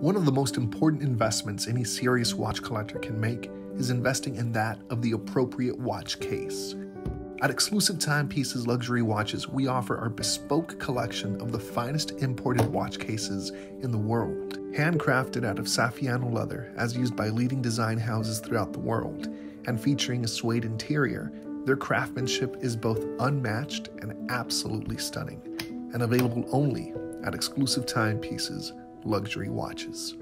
One of the most important investments any serious watch collector can make is investing in that of the appropriate watch case. At Exclusive Timepieces Luxury Watches, we offer our bespoke collection of the finest imported watch cases in the world. Handcrafted out of Saffiano leather, as used by leading design houses throughout the world, and featuring a suede interior, their craftsmanship is both unmatched and absolutely stunning, and available only at Exclusive Timepieces Luxury Watches.